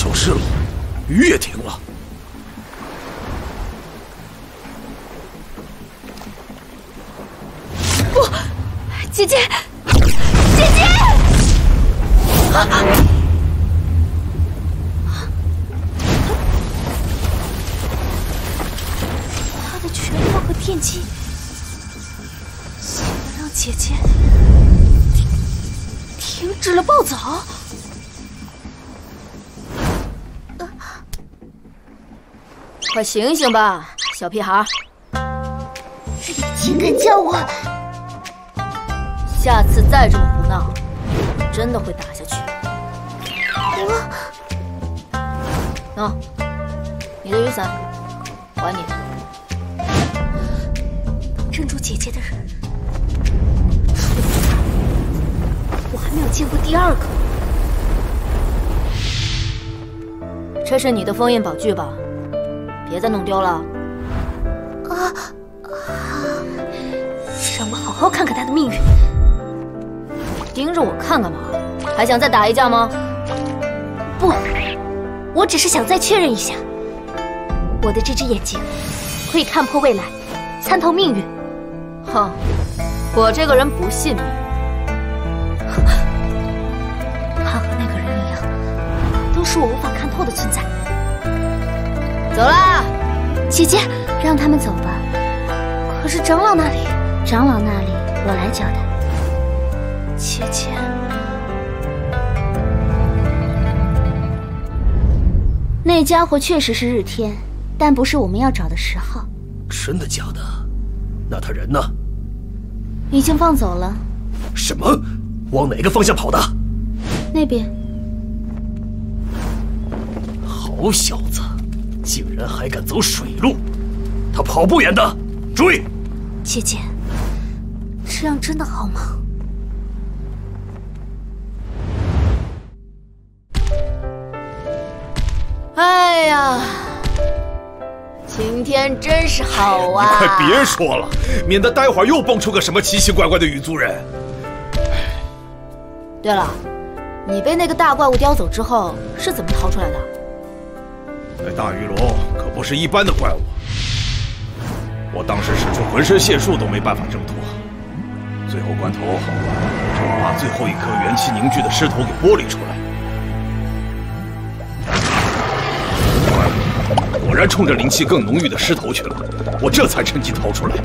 消失了，雨也停了。不，姐姐，姐姐！啊！他的拳头和电击，竟然让姐姐停止了暴走。快醒醒吧，小屁孩！竟敢叫我！下次再这么胡闹，真的会打下去。我……喏，你的雨伞，还你。能镇住姐姐的人，我还没有见过第二个。这是你的封印宝具吧？别再弄丢了！啊啊！让我好好看看他的命运。盯着我看干嘛？还想再打一架吗？不，我只是想再确认一下，我的这只眼睛可以看破未来，参透命运。哼，我这个人不信命。他和那个人一样，都是我无法看透的存在。走啦，姐姐，让他们走吧。可是长老那里，长老那里我来交代。姐姐，那家伙确实是日天，但不是我们要找的十号。真的假的？那他人呢？已经放走了。什么？往哪个方向跑的？那边。好小子！竟然还敢走水路，他跑不远的，追！姐姐，这样真的好吗？哎呀，晴天真是好啊！你快别说了，免得待会儿又蹦出个什么奇奇怪怪的羽族人。对了，你被那个大怪物叼走之后是怎么逃出来的？那大鱼龙可不是一般的怪物，我当时使出浑身解数都没办法挣脱，最后关头只能把最后一颗元气凝聚的尸头给剥离出来。怪物果然冲着灵气更浓郁的尸头去了，我这才趁机逃出来。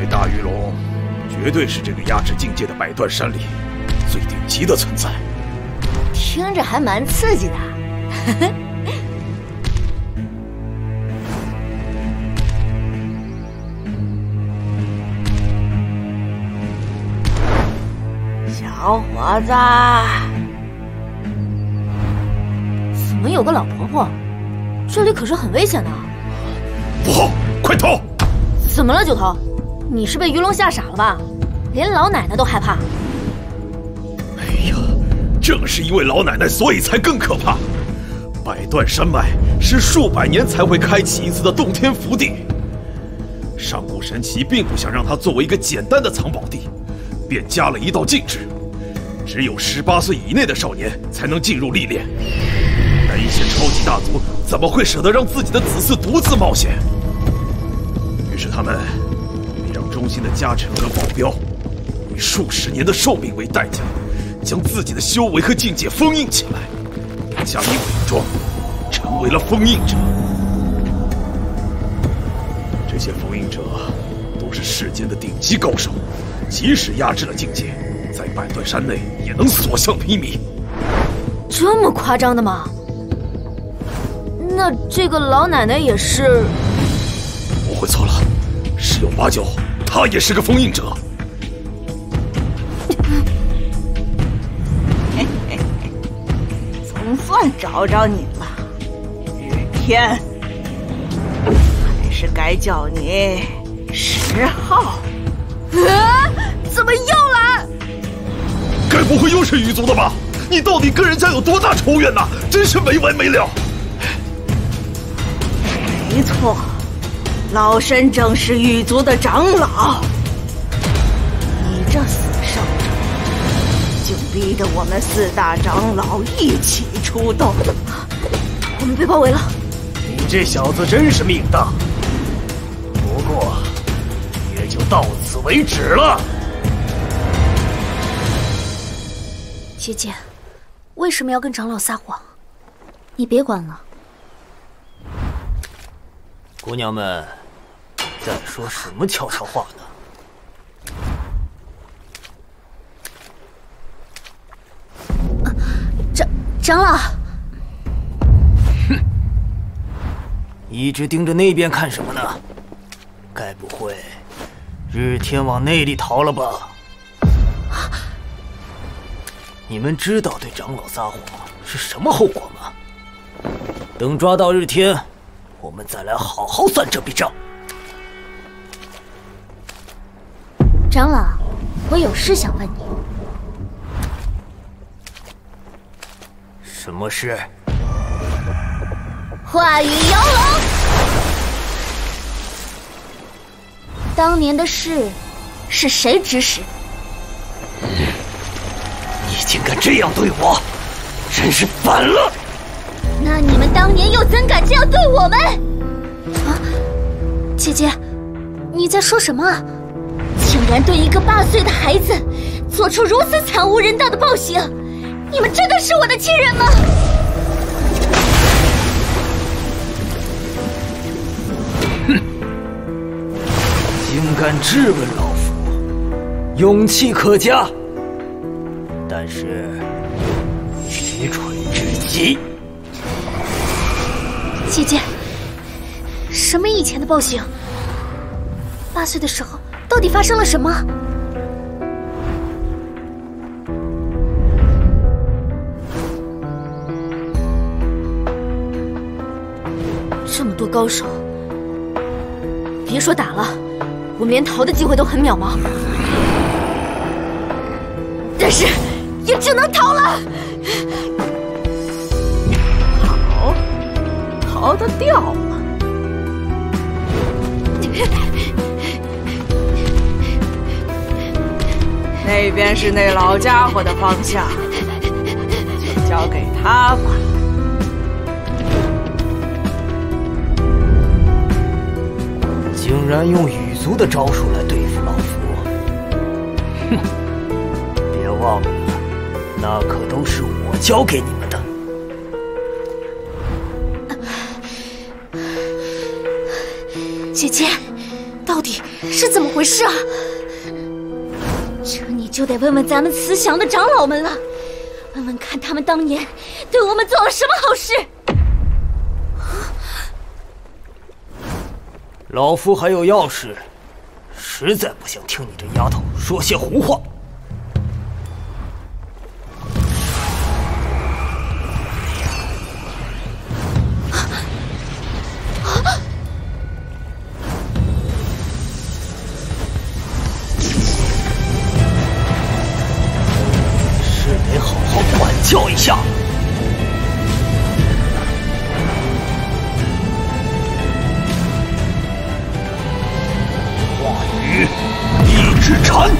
那大鱼龙绝对是这个压制境界的百断山里最顶级的存在，听着还蛮刺激的。小伙子，怎么有个老婆婆？这里可是很危险的。不好，快逃！怎么了，九头？你是被鱼龙吓傻了吧？连老奶奶都害怕。哎呀，正是因为老奶奶，所以才更可怕。百断山脉是数百年才会开启一次的洞天福地。上古神奇并不想让它作为一个简单的藏宝地，便加了一道禁制：只有十八岁以内的少年才能进入历练。但一些超级大族怎么会舍得让自己的子嗣独自冒险？于是他们便让忠心的家臣和保镖，以数十年的寿命为代价，将自己的修为和境界封印起来。加以伪装，成为了封印者。这些封印者都是世间的顶级高手，即使压制了境界，在百断山内也能所向披靡。这么夸张的吗？那这个老奶奶也是？不会错了，十有八九，她也是个封印者。总算找着你了，日天，还是该叫你十号。啊！怎么又来？该不会又是羽族的吧？你到底跟人家有多大仇怨呐？真是没完没了。没错，老身正是羽族的长老。你这死圣者，就逼得我们四大长老一起出动，我们被包围了。你这小子真是命大，不过也就到此为止了。姐姐，为什么要跟长老撒谎？你别管了。姑娘们，在说什么悄悄话呢？长长老，一直盯着那边看什么呢？该不会日天往那里逃了吧？你们知道对长老撒谎是什么后果吗？等抓到日天，我们再来好好算这笔账。长老，我有事想问你。什么事？话语摇龙。当年的事，是谁指使？你竟敢这样对我，真是反了！那你们当年又怎敢这样对我们？啊，姐姐，你在说什么？竟然对一个八岁的孩子做出如此惨无人道的暴行！你们真的是我的亲人吗？竟敢质问老夫，勇气可嘉，但是愚蠢至极。姐姐，什么以前的暴行？八岁的时候到底发生了什么？这么多高手，别说打了，我们连逃的机会都很渺茫。但是，也只能逃了。逃？逃得掉吗？那边是那老家伙的方向，就交给他吧。竟然用羽族的招数来对付老夫！哼！别忘了，那可都是我教给你们的。姐姐，到底是怎么回事啊？这你就得问问咱们慈祥的长老们了，问问看他们当年对我们做了什么好事。老夫还有要事，实在不想听你这丫头说些胡话。一只蝉。